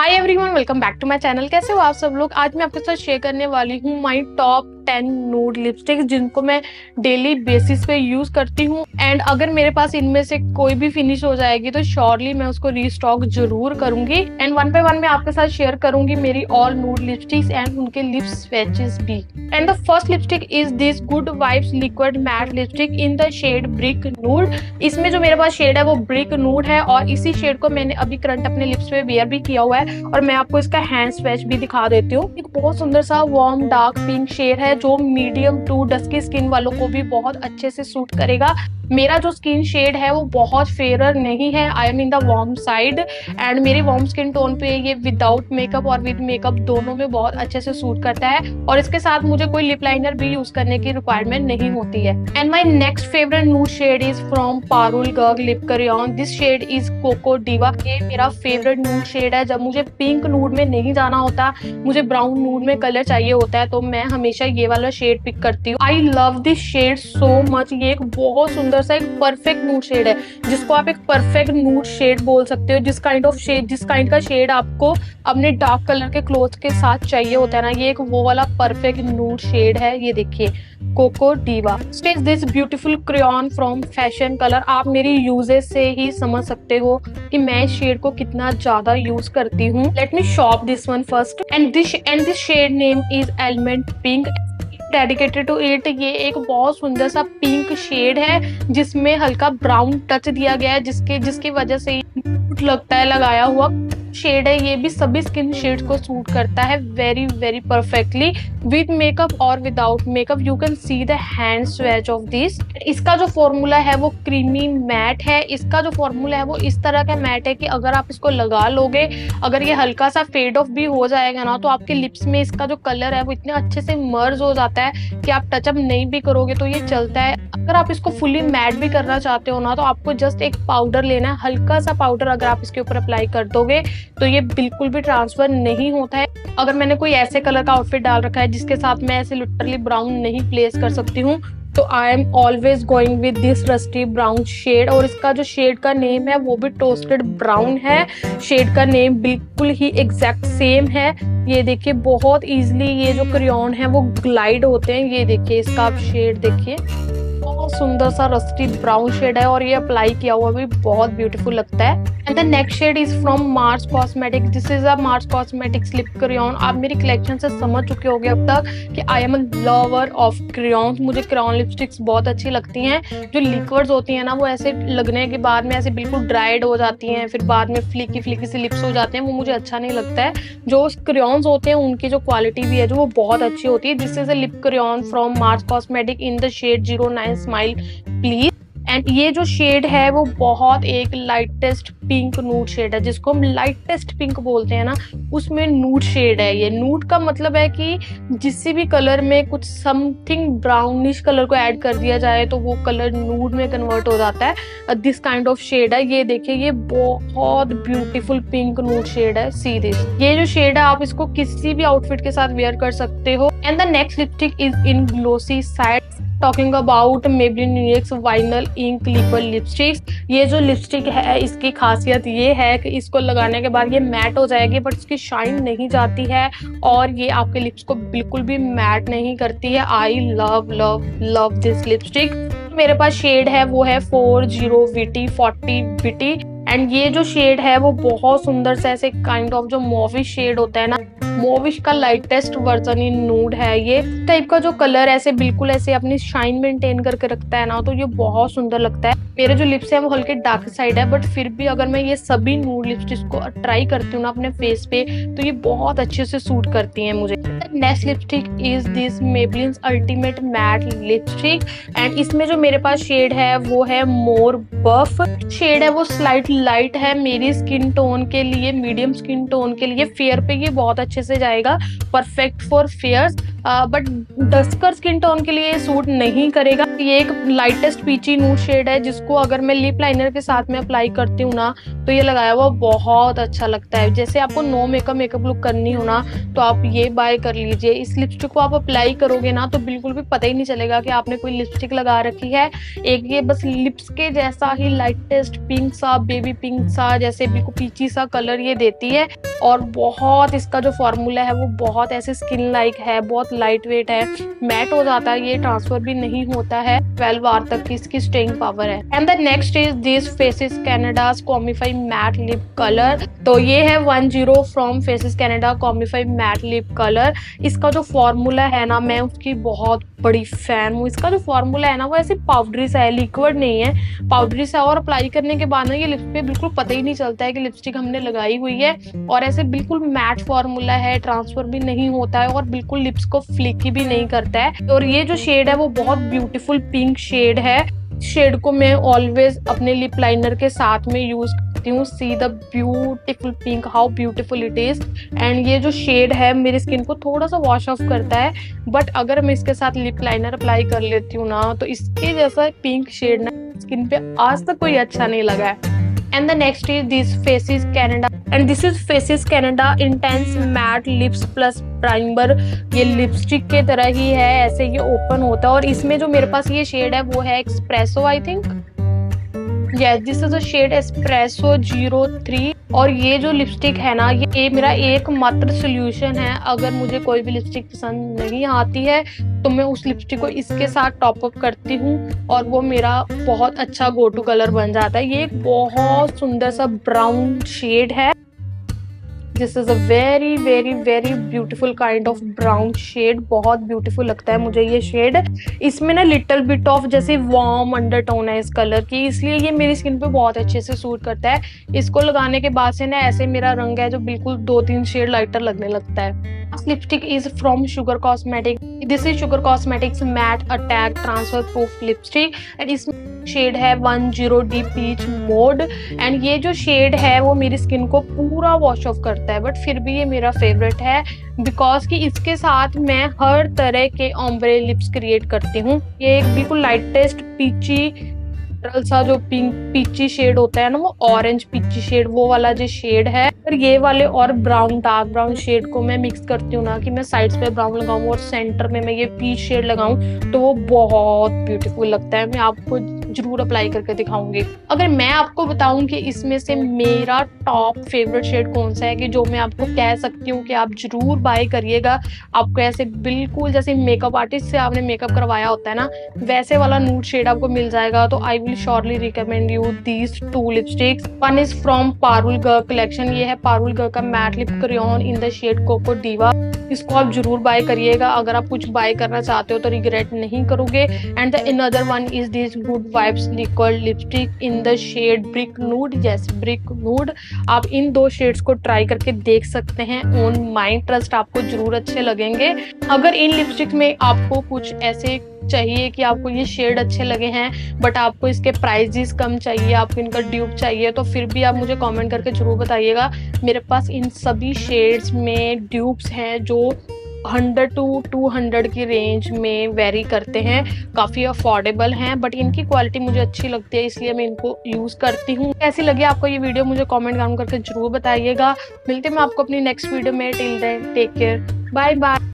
Hi everyone welcome back to my channel कैसे हो आप सब लोग? आज मैं आपके साथ शेयर करने वाली हूँ my top ten nude lipstick जिनको मैं डेली बेसिस पे यूज़ करती हूँ। एंड अगर मेरे पास इनमें से कोई भी फिनिश हो जाएगी तो श्योरली मैं उसको रीस्टॉक ज़रूर करूँगी। एंड वन बाय वन मैं आपके साथ शेयर करूँगी मेरी ऑल नूड लिपस्टिक्स एंड उनके लिप स्वेचेस भी। And the first lipstick is this good vibes liquid matte lipstick in the shade brick nude इसमें जो मेरे पास शेड है, वो ब्रिक नूड है और इसी शेड को मैंने अभी करंट अपने लिप्स पे वेयर भी किया हुआ है। और मैं आपको इसका हैंड स्वेच भी दिखा देती हूँ। एक बहुत सुंदर सा वार्म डार्क पिंक शेड है जो मीडियम टू डस्की स्किन वालों को भी बहुत अच्छे से सूट करेगा। मेरा जो स्किन शेड है, वो बहुत फेयर नहीं है। I am in the warm side and मेरे वार्म स्किन टोन पे ये विदाउट मेकअप और विद मेकअप दोनों में बहुत अच्छे से सूट करता है और इसके साथ मुझे कोई लिप लाइनर भी यूज़ करने की रिक्वायरमेंट नहीं होती है। And my next favourite nude shade is from Parul Garg lip crayon this shade is coco diva ये मेरा फेवरेट नूड शेड है। जब मुझे पिंक नूड में नहीं जाना होता, मुझे ब्राउन नूड में कलर चाहिए होता है तो मैं हमेशा ये वाला शेड पिक करती हूँ। I love this shade so much ये एक बहुत सुंदर सा एक परफेक्ट नूड शेड है, जिसको आप एक परफेक्ट नूड शेड बोल सकते हो। जिस काइंड ऑफ़ शेड जिस काइंड का शेड आपको अपने डार्क कलर के क्लोथ के साथ चाहिए होता है ना, ये एक वो वाला परफेक्ट नूड शेड है। ये देखिए coco diva is this beautiful crayon from fashion colour आप मेरी यूजेस से ही समझ सकते हो कि मैं इस शेड को कितना ज़्यादा यूज़ करती हूँ। Let me shop this one first and this and this shade name is element pink dedicated to it ये एक बहुत सुंदर सा पिंक शेड है, जिसमें हल्का ब्राउन टच दिया गया है, जिसके, जिसकी वजह से लगता है, लगाया हुआ शेड है, ये भी सभी स्किन शेड को सूट करता है very very perfectly with makeup और without makeup you can see the hand swatch of this इसका जो फॉर्मूला है वो क्रीमी मैट है. इसका जो फॉर्मूला है वो इस तरह का मैट है कि अगर आप इसको लगा लोगे, अगर ये हल्का सा फेड ऑफ़ भी हो जाएगा ना तो आपके लिप्स में इसका जो कलर है वो इतने अच्छे से मर्ज हो जाता है कि आप टचअप नहीं भी करोगे तो ये चलता है। अगर आप इसको फुली मैट भी करना चाहते हो ना तो आपको जस्ट एक पाउडर लेना है, हल्का सा पाउडर अगर आप इसके ऊपर अप्लाई कर दोगे तो ये बिल्कुल भी ट्रांसफ़र नहीं होता है। अगर मैंने कोई ऐसे कलर का आउटफिट डाल रखा है जिसके साथ मैं ऐसे लिटरली ब्राउन नहीं प्लेस कर सकती हूँ तो I am always going with this rusty brown shade और इसका जो शेड का नेम है वो भी टोस्टेड ब्राउन है। शेड का नेम बिल्कुल ही एग्जैक्ट सेम है। ये देखिए बहुत इजीली ये जो क्रियन है वो ग्लाइड होते हैं। ये देखिए इसका आप शेड देखिए। सुंदर सा रस्टी ब्राउन शेड है और ये अप्लाई किया हुआ भी बहुत ब्यूटीफुल लगता है। And the next shade is from March cosmetic this is a March cosmetic slip crayon आप मेरी कलेक्शन से समझ चुके होंगे अब तक कि I am a lover of crayon मुझे क्रियन लिपस्टिक्स बहुत अच्छी लगती हैं। जो लिक्विड्स होती हैं ना, वो ऐसे लगने के बाद में ऐसे बिल्कुल ड्राइड हो जाती हैं, फिर बाद में फ्लिकी फ्लिकी से लिप्स हो जाते हैं, वो मुझे अच्छा नहीं लगता है। जो क्रियॉन्स होते हैं, उनकी जो क्वालिटी भी है, जो वो बहुत अच्छी होती है। This is a lip crayon from March cosmetic in the shade zero nine smile please and ये जो शेड है, वो बहुत एक लाइटेस्ट पिंक नूट शेड है, जिसको हम लाइटेस्ट पिंक बोलते हैं ना, उसमें नूट शेड है ये। नूड का मतलब है कि जिस भी कलर में कुछ समथिंग ब्राउनिश कलर को ऐड कर दिया जाए तो वो कलर नूड में कन्वर्ट हो जाता है। दिस काइंड ऑफ़ शेड है। ये देखिए, ये बहुत ब्यूटीफुल पिंक नूट शेड है सी दिस ये जो शेड है, आप इसको किसी भी आउटफिट के साथ वेयर कर सकते हो। And the next lipstick is in glossy side talking about Maybelline न्यूएक्स vinyl ink lipper lipstick ये जो लिपस्टिक है, इसकी खासियत ये है कि इसको लगाने के बाद ये मैट हो जाएगी बट इसकी शाइन नहीं जाती है और ये आपके लिप्स को बिल्कुल भी मैट नहीं करती है। I love love love this lipstick मेरे पास शेड है, वो है four zero witty forty witty and ये जो शेड है, वो बहुत सुंदर से ऐसे काइंड ऑफ़ जो मोविश शेड होता है ना मोविश का लाइटेस्ट वर्जन इन नूड है ये। टाइप का जो कलर ऐसे बिल्कुल ऐसे अपनी शाइन मेंटेन करके रखता है ना तो ये बहुत सुंदर लगता है। मेरे जो लिप्स है, वो हल्के डार्क साइड है बट फिर भी अगर मैं ये सभी नूड लिपस्टिक को ट्राई करती हूँ ना अपने फेस पे तो ये बहुत अच्छे से सूट करती है मुझे। Next lipstick is this Maybelline ultimate matte lipstick and इसमें जो मेरे पास शेड है, वो है मोर बफ शेड है वो स्लाइट लाइट है मेरी स्किन टोन के लिए मीडियम स्किन टोन के लिए. फेयर पे ये बहुत अच्छे से जाएगा. Perfect for fairs but duskier skin tone के लिए सूट नहीं करेगा। ये एक लाइटेस्ट पीची नूड शेड है, जिसको अगर मैं लिप लाइनर के साथ में अप्लाई करती हूँ ना तो ये लगाया हुआ बहुत अच्छा लगता है। जैसे आपको नो मेकअप मेकअप लुक करनी हो ना तो आप ये बाय कर लीजिए। इस लिपस्टिक को आप अप्लाई करोगे ना तो बिल्कुल भी पता ही नहीं चलेगा कि आपने कोई लिपस्टिक लगा रखी है। एक ये बस लिप्स के जैसा ही लाइटेस्ट पिंक सा बेबी पिंक सा, जैसे बिल्कुल पीची सा कलर ये देती है। और बहुत इसका जो फॉर्मूला है, वो बहुत ऐसे स्किन लाइक है, बहुत लाइट वेट है। मैट हो जाता है, ये ट्रांसफ़र भी नहीं होता है। ट्वेल्व आवर तक की इसकी स्टेइंग पावर है। And the next is this Faces Canada comfy matte lip colour तो ये है one zero from Faces Canada comfy matte lip colour इसका जो फॉर्मूला है ना, मैं उसकी बहुत बड़ी फ़ैन हूँ। इसका जो फॉर्मूला है ना, वो ऐसे पाउडरी सा है लिक्विड नहीं है। पाउडरी सा और अप्लाई करने के बाद ना, ये लिप्स पे बिल्कुल पता ही नहीं चलता है कि लिपस्टिक हमने लगाई हुई है। और ऐसे बिल्कुल मैट फॉर्मूला है ट्रांसफ़र भी नहीं होता है और बिल्कुल लिप्स को फ्लिकी भी नहीं करता है। और ये जो शेड है, वो बहुत ब्यूटीफुल पिंक शेड है। शेड को मैं ऑलवेज अपने लिप लाइनर के साथ में यूज़ करती हूँ। See the beautiful pink how beautiful it is and ये जो शेड है, मेरी स्किन को थोड़ा सा वॉश ऑफ़ करता है। बट अगर मैं इसके साथ लिप लाइनर अप्लाई कर लेती हूँ ना तो इसके जैसा पिंक शेड ना स्किन पे आज तक कोई अच्छा नहीं लगा है। And the next is this faces, canada and this is Faces Canada intense matte lips plus primer. ये लिपस्टिक के तरह ही है, ऐसे ये ओपन होता है। और इसमें जो मेरे पास ये शेड है, वो है expresso I think yes this is a shade espresso zero three और ये जो लिपस्टिक है ना, ये ये मेरा एक मात्र सोल्यूशन है। अगर मुझे कोई भी लिपस्टिक पसंद नहीं आती है तो मैं उस लिपस्टिक को इसके साथ टॉप अप करती हूँ। और वो मेरा बहुत अच्छा गो टू कलर बन जाता है। ये एक बहुत सुंदर सा ब्राउन शेड है। This is a very very very beautiful kind of brown shade बहुत ब्यूटीफुल लगता है मुझे ये शेड इसमें ना लिटल बिट ऑफ़ जैसे वार्म अंडरटोन है इस कलर की. इसलिए ये मेरी स्किन पे बहुत अच्छे से सूट करता है. इसको लगाने के बाद से ना ऐसे मेरा रंग है जो बिल्कुल दो तीन शेड लाइटर लगने लगता है. Lipstick is from Sugar cosmetic this is Sugar cosmetics matte attack transfer proof lipstick and इसमें शेड है one zero the peach mode and ये जो शेड है, वो मेरी स्किन को पूरा वॉश ऑफ़ करता है बट फिर भी ये मेरा फेवरेट है बिकॉज़ कि इसके साथ मैं हर तरह के ओम्ब्रे लिप्स क्रिएट करती हूँ। ये एक बिल्कुल लाइटेस्ट पीची सा जो पिंक पीची शेड होता है ना, वो ऑरेंज पीची शेड वो वाला जो शेड है, और ये वाले और ब्राउन डार्क ब्राउन शेड को मैं मिक्स करती हूँ ना कि मैं साइड्स पे ब्राउन लगाऊँ और सेंटर में मैं ये पीच शेड लगाऊँ तो वो बहुत ब्यूटीफुल लगता है। मैं आपको ज़रूर अप्लाई करके दिखाऊँगी। अगर मैं आपको बताऊँ कि इसमें से मेरा टॉप फेवरेट शेड कौन सा है कि जो मैं आपको कह सकती हूँ कि आप ज़रूर बाय करिएगा, आपको ऐसे बिल्कुल जैसे मेकअप आर्टिस्ट से आपने मेकअप करवाया होता है ना, वैसे वाला नूट शेड आपको मिल जाएगा। तो I will surely recommend you these two lipsticks one is from Parul Garg collection ये है पारुल गर्ल का matte lip crayon in the shade coco diva इसको आप ज़रूर बाय करिएगा। अगर आप कुछ बाय करना चाहते हो तो रिग्रेट नहीं करोगे। And the another one is this good vibes liquid lipstick in the shade brick nude yes brick nude आप इन दो शेड्स को ट्राई करके देख सकते हैं ऑन माइंड ट्रस्ट आपको ज़रूर अच्छे लगेंगे। अगर इन लिपस्टिक में आपको कुछ ऐसे चाहिए कि आपको ये शेड अच्छे लगे हैं बट आपको इसके प्राइजेस कम चाहिए, आपको इनका ड्यूब चाहिए तो फिर भी आप मुझे कमेंट करके ज़रूर बताइएगा। मेरे पास इन सभी शेड्स में ड्यूब्स हैं जो हंड्रेड टू टू हंड्रेड की रेंज में वेरी करते हैं। काफ़ी अफोर्डेबल हैं बट इनकी क्वालिटी मुझे अच्छी लगती है, इसलिए मैं इनको यूज़ करती हूँ। कैसी लगी आपको ये वीडियो मुझे कॉमेंट डाउन करके ज़रूर बताइएगा। मिलते मैं आपको अपनी नेक्स्ट वीडियो में। Till then take care bye bye